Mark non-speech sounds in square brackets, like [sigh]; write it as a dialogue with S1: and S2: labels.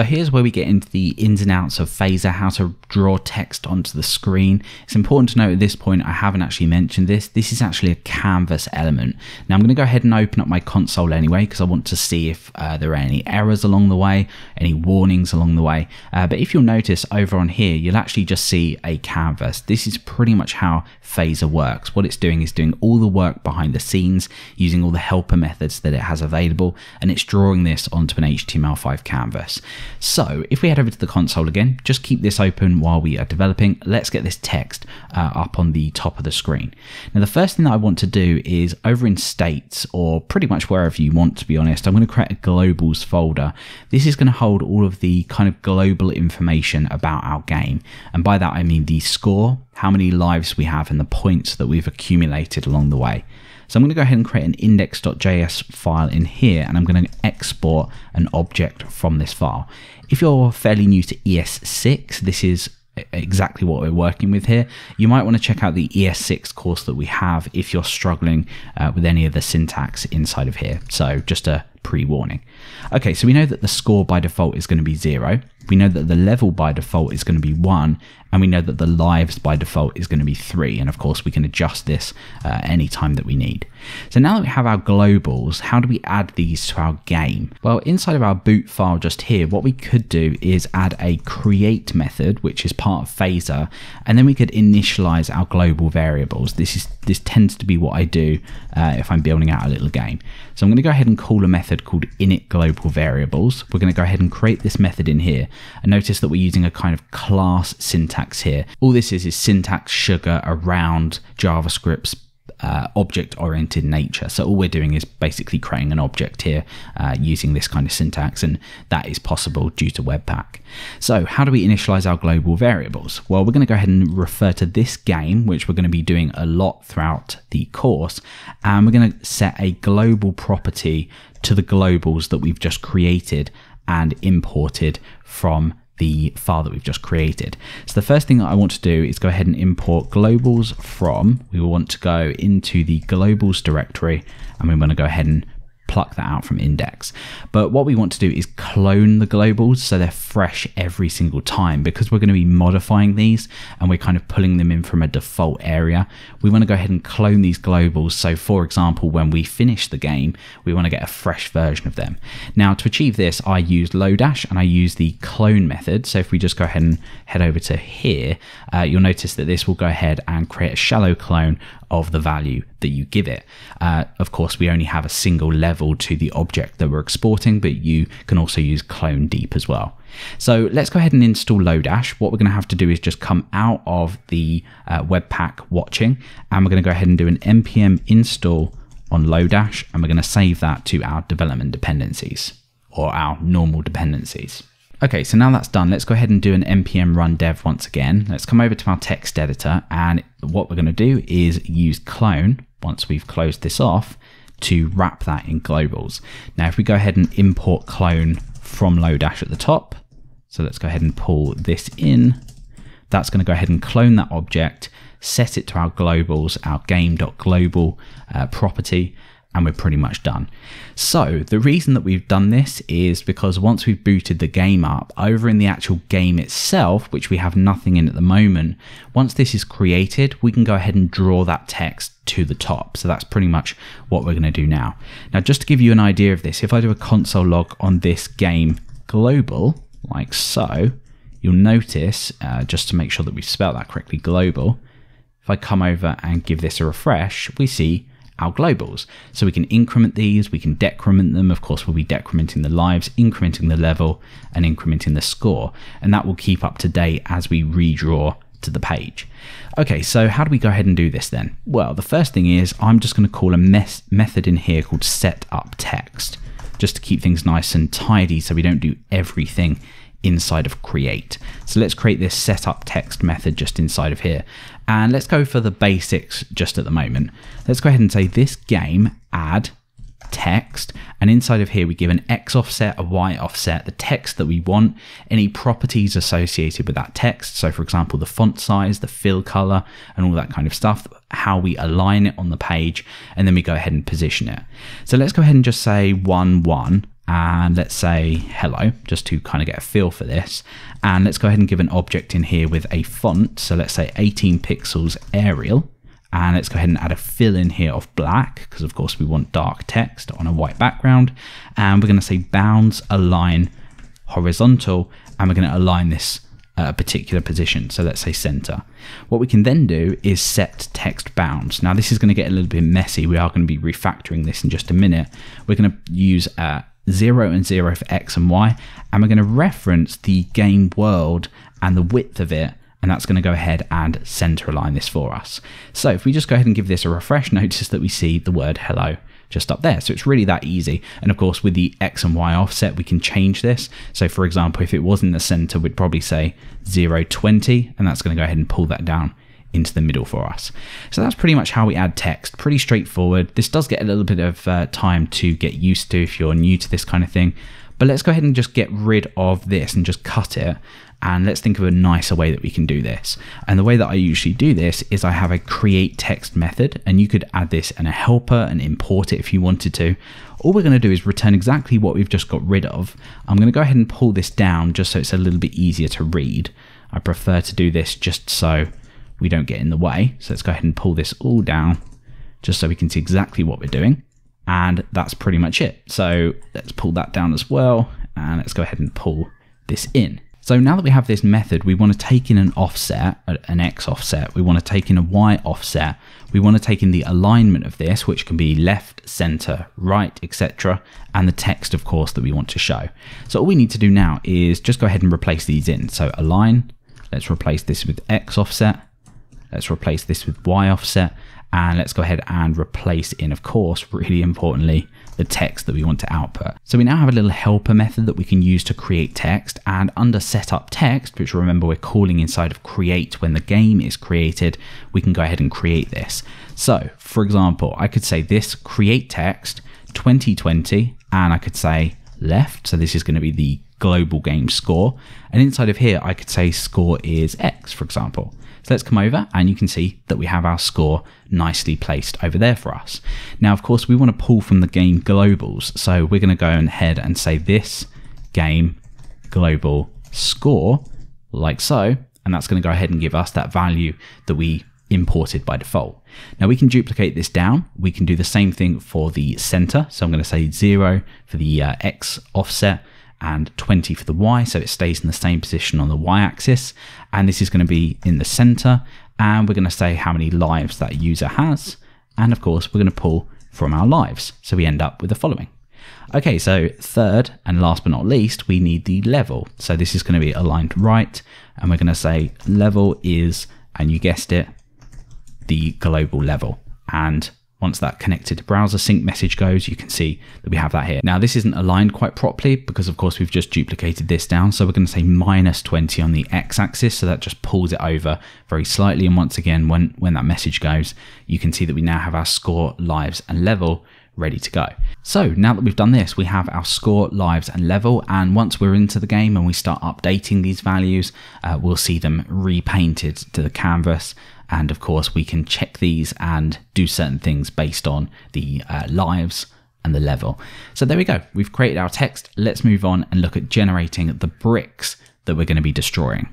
S1: So here's where we get into the ins and outs of Phaser, how to draw text onto the screen. It's important to note at this point, I haven't actually mentioned this. This is actually a canvas element. Now I'm going to go ahead and open up my console anyway, because I want to see if uh, there are any errors along the way, any warnings along the way. Uh, but if you'll notice over on here, you'll actually just see a canvas. This is pretty much how Phaser works. What it's doing is doing all the work behind the scenes, using all the helper methods that it has available, and it's drawing this onto an HTML5 canvas. So if we head over to the console again, just keep this open while we are developing. Let's get this text uh, up on the top of the screen. Now the first thing that I want to do is over in states or pretty much wherever you want to be honest, I'm going to create a globals folder. This is going to hold all of the kind of global information about our game. And by that I mean the score, how many lives we have and the points that we've accumulated along the way. So I'm going to go ahead and create an index.js file in here and I'm going to export an object from this file. If you're fairly new to ES6, this is exactly what we're working with here. You might want to check out the ES6 course that we have if you're struggling uh, with any of the syntax inside of here. So just a pre-warning. Okay, so we know that the score by default is going to be zero. We know that the level by default is going to be one, and we know that the lives by default is going to be three. And of course, we can adjust this uh, any time that we need. So now that we have our globals, how do we add these to our game? Well, inside of our boot file just here, what we could do is add a create method, which is part of Phaser, and then we could initialize our global variables. This is this tends to be what I do uh, if I'm building out a little game. So I'm going to go ahead and call a method called init global variables. We're going to go ahead and create this method in here. And notice that we're using a kind of class syntax here. All this is is syntax sugar around JavaScript's uh, object oriented nature. So all we're doing is basically creating an object here uh, using this kind of syntax, and that is possible due to Webpack. So how do we initialize our global variables? Well, we're going to go ahead and refer to this game, which we're going to be doing a lot throughout the course, and we're going to set a global property to the globals that we've just created and imported from the file that we've just created. So the first thing that I want to do is go ahead and import globals from, we want to go into the globals directory and we want to go ahead and pluck that out from index. But what we want to do is clone the globals so they're fresh every single time because we're going to be modifying these and we're kind of pulling them in from a default area. We want to go ahead and clone these globals. So for example, when we finish the game, we want to get a fresh version of them. Now to achieve this, I use Lodash and I use the clone method. So if we just go ahead and head over to here, uh, you'll notice that this will go ahead and create a shallow clone of the value that you give it. Uh, of course, we only have a single level to the object that we're exporting, but you can also use clone deep as well. So let's go ahead and install Lodash. What we're going to have to do is just come out of the uh, Webpack watching, and we're going to go ahead and do an npm install on Lodash, and we're going to save that to our development dependencies or our normal dependencies. Okay, so now that's done, let's go ahead and do an npm run dev once again. Let's come over to our text editor and what we're going to do is use clone once we've closed this off to wrap that in globals. Now, if we go ahead and import clone from Lodash at the top, so let's go ahead and pull this in. That's going to go ahead and clone that object, set it to our globals, our game.global uh, property, and we're pretty much done. So the reason that we've done this is because once we've booted the game up, over in the actual game itself, which we have nothing in at the moment, once this is created, we can go ahead and draw that text to the top. So that's pretty much what we're going to do now. Now, just to give you an idea of this, if I do a console log on this game global, like so, you'll notice, uh, just to make sure that we spell that correctly, global, if I come over and give this a refresh, we see our globals. So we can increment these, we can decrement them. Of course, we'll be decrementing the lives, incrementing the level, and incrementing the score. And that will keep up to date as we redraw to the page. Okay, so how do we go ahead and do this then? Well, the first thing is I'm just going to call a method in here called set up text, just to keep things nice and tidy so we don't do everything inside of create. So let's create this setup text method just inside of here. And let's go for the basics just at the moment. Let's go ahead and say this game add text and inside of here we give an x offset a y offset the text that we want any properties associated with that text so for example the font size the fill color and all that kind of stuff how we align it on the page and then we go ahead and position it so let's go ahead and just say 1 1 and let's say hello, just to kind of get a feel for this. And let's go ahead and give an object in here with a font. So let's say 18 pixels Arial. And let's go ahead and add a fill in here of black, because of course we want dark text on a white background. And we're going to say bounds align horizontal, and we're going to align this a particular position. So let's say center. What we can then do is set text bounds. Now this is going to get a little bit messy. We are going to be refactoring this in just a minute. We're going to use uh, 0 and 0 for x and y, and we're going to reference the game world and the width of it and that's going to go ahead and center align this for us. So if we just go ahead and give this a refresh, [laughs] notice that we see the word hello just up there. So it's really that easy. And of course, with the X and Y offset, we can change this. So for example, if it was in the center, we'd probably say 020, and that's going to go ahead and pull that down into the middle for us. So that's pretty much how we add text. Pretty straightforward. This does get a little bit of uh, time to get used to if you're new to this kind of thing. But let's go ahead and just get rid of this and just cut it. And let's think of a nicer way that we can do this. And the way that I usually do this is I have a create text method, and you could add this in a helper and import it if you wanted to. All we're going to do is return exactly what we've just got rid of. I'm going to go ahead and pull this down just so it's a little bit easier to read. I prefer to do this just so we don't get in the way. So let's go ahead and pull this all down just so we can see exactly what we're doing. And that's pretty much it. So let's pull that down as well. And let's go ahead and pull this in. So now that we have this method, we want to take in an offset, an X offset, we want to take in a Y offset, we want to take in the alignment of this, which can be left, center, right, etc., and the text, of course, that we want to show. So all we need to do now is just go ahead and replace these in. So align, let's replace this with X offset, let's replace this with Y offset, and let's go ahead and replace in, of course, really importantly, the text that we want to output. So we now have a little helper method that we can use to create text and under setup text, which remember we're calling inside of create when the game is created, we can go ahead and create this. So for example, I could say this create text 2020 and I could say left. So this is going to be the global game score. And inside of here, I could say score is X, for example. So let's come over and you can see that we have our score nicely placed over there for us. Now, of course, we want to pull from the game globals. So we're going to go ahead and say this game global score like so. And that's going to go ahead and give us that value that we imported by default. Now we can duplicate this down. We can do the same thing for the center. So I'm going to say zero for the uh, X offset and 20 for the Y, so it stays in the same position on the Y axis. And this is going to be in the center, and we're going to say how many lives that user has. And of course, we're going to pull from our lives. So we end up with the following. Okay, so third and last but not least, we need the level. So this is going to be aligned right, and we're going to say level is, and you guessed it, the global level. And once that connected browser sync message goes, you can see that we have that here. Now this isn't aligned quite properly because of course we've just duplicated this down. So we're going to say minus 20 on the X axis. So that just pulls it over very slightly. And once again, when, when that message goes, you can see that we now have our score, lives and level ready to go. So now that we've done this, we have our score, lives and level. And once we're into the game and we start updating these values, uh, we'll see them repainted to the canvas and of course, we can check these and do certain things based on the uh, lives and the level. So there we go. We've created our text. Let's move on and look at generating the bricks that we're going to be destroying.